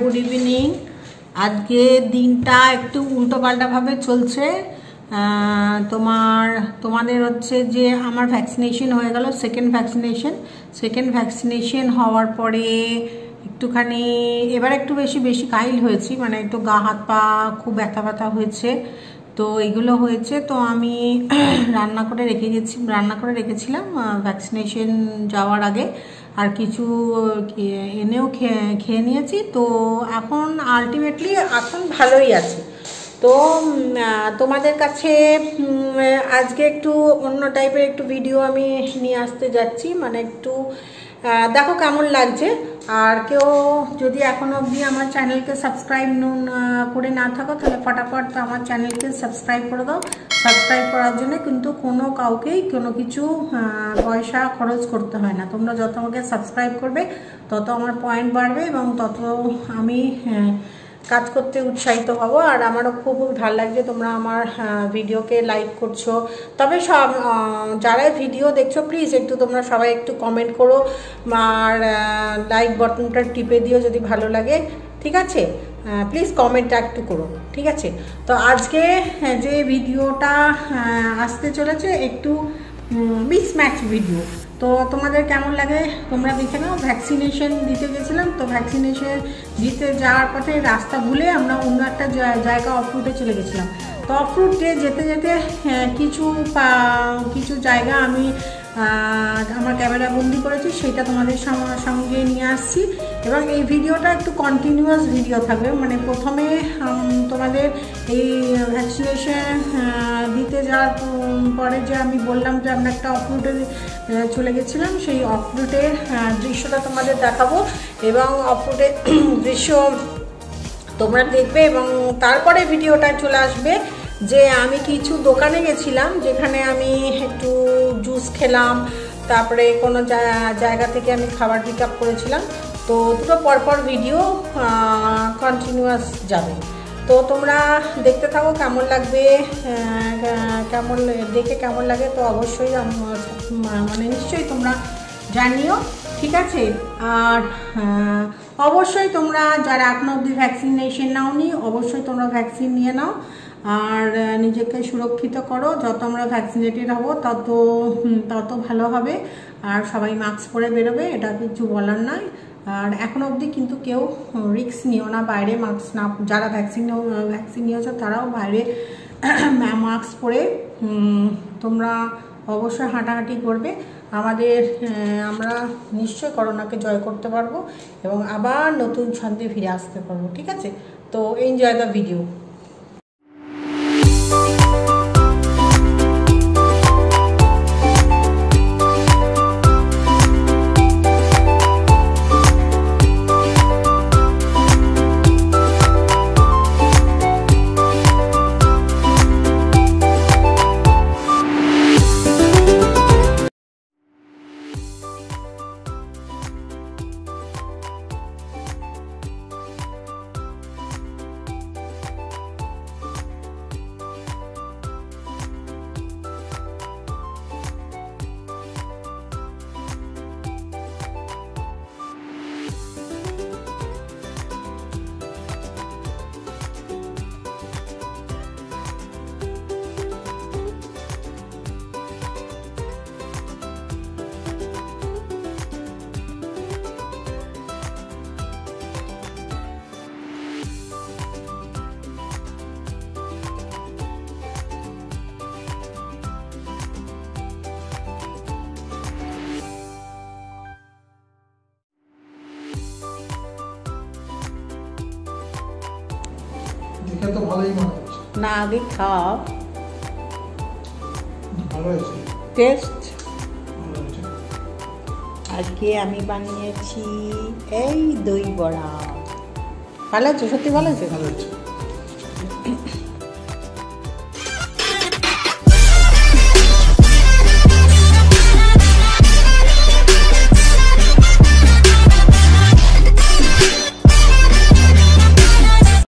Good evening. আজকে দিনটা একটু উল্টোপাল্টাভাবে চলছে। তোমার, তোমাদের হচ্ছে যে আমার ভ্যাকসিনেশন হয়ে গেল সেকেন্ড ভ্যাকসিনেশন সেকেন্ড ভ্যাকসিনেশন হওয়ার পরে একটুখানি, এবার একটু বেশি বেশি কাইল হয়েছি। মানে একটু গা, হাত, পা খুব ব্যথা ব্যথা হয়েছে। তো এগুলো হয়েছে। তো আমি রান্না করে রেখে গেছি, রান্না করে রেখেছিলাম ভ্যাকসিনেশন যাওয়ার আগে। আর কিছু এনেও খেয়ে নিয়েছি। তো এখন আলটিমেটলি এখন ভালোই আছে। তো তোমাদের কাছে আজকে একটু অন্য টাইপের একটু ভিডিও আমি নিয়ে আসতে যাচ্ছি। মানে একটু দেখো কেমন লাগছে। আর কেউ যদি এখনও অবধি আমার চ্যানেলকে সাবস্ক্রাইব করে না থাকো, তাহলে ফটাফট আমার চ্যানেলকে সাবস্ক্রাইব করে দাও। সাবস্ক্রাইব করার জন্য কিন্তু কোনো কাউকেই কোনো কিছু পয়সা খরচ করতে হয় না। তোমরা যত আমাকে সাবস্ক্রাইব করবে, তত আমার পয়েন্ট বাড়বে এবং তত আমি কাজ করতে উৎসাহিত হব, আর আমারও খুব ভালো লাগছে তোমরা আমার ভিডিওকে লাইক করছ। তবে সব যারা ভিডিও দেখছ প্লিজ একটু তোমরা সবাই একটু কমেন্ট করো, আর লাইক বাটনটা টিপে দিও যদি ভালো লাগে, ঠিক আছে? প্লিজ কমেন্টটা একটু করো, ঠিক আছে? তো আজকে যে ভিডিওটা আসতে চলেছে, একটু মিস ম্যাচ ভিডিও তো তোমাদের কেমন লাগে? তোমরা দেখে নাও ভ্যাকসিনেশন দিতে গেছিলাম, তো ভ্যাকসিনেশন দিতে যাওয়ার পথে রাস্তা ভুলে আমরা অন্য একটা জায়গা অফ রুটে চলে গেছিলাম। তো অফ রুটে যেতে যেতে কিছু কিছু জায়গা আমি আমার ক্যামেরা বন্দি করেছি, সেটা তোমাদের সঙ্গে নিয়ে আসছি। এবং এই ভিডিওটা একটু কন্টিনিউয়াস ভিডিও থাকবে। মানে প্রথমে তোমাদের এই ভ্যাকসিনেশন দিতে যাওয়ার পরে যে আমি বললাম যে আমরা একটা অফরুটে চলে গেছিলাম, সেই অফরুটের দৃশ্যটা তোমাদের দেখাবো এবং অফরুটের দৃশ্য তোমরা দেখবে এবং তারপরে ভিডিওটা চলে আসবে যে আমি কিছু দোকানে গেছিলাম যেখানে আমি একটু জুস খেলাম, তারপরে কোনো জায়গা থেকে আমি খাবার পিক আপ করেছিলাম। তো দুটো পরপর ভিডিও কন্টিনিউয়াস যাবে। তো তোমরা দেখতে থাকো কেমন লাগবে কেমন দেখে কেমন লাগে, তো অবশ্যই মানে নিশ্চয়ই তোমরা জানিও, ঠিক আছে? আর অবশ্যই তোমরা যারা এখনও অবধি ভ্যাকসিনেশন নাওনি, অবশ্যই তোমরা ভ্যাকসিন নিয়ে নাও। আর নিজেকে সুরক্ষিত করো, যত আমরা ভ্যাকসিনেটেড হব, তত তত ভালো হবে। আর সবাই মাস্ক পরে বেরোবে, এটা কিছু বলার নয়। আর এখন অবধি কিন্তু কেউ রিস্ক নিও না, বাইরে মাস্ক না, যারা ভ্যাকসিন ভ্যাকসিন নিয়েছো, তারাও বাইরে মাস্ক পরে তোমরা অবশ্যই হাঁটাহাঁটি করবে। আমাদের আমরা নিশ্চয় করোনাকে জয় করতে পারব এবং আবার নতুন ছন্দে ফিরে আসতে পারব, ঠিক আছে? তো এনজয় দ্য ভিডিও দেখে তো ভালোই মনে হচ্ছে। না আগে খাওয়া ভালো হয়েছে? টেস্ট আজকে আমি বানিয়েছি এই দই বড়া। ভালো আছে সত্যি ভালো আছে ভালো হয়েছে।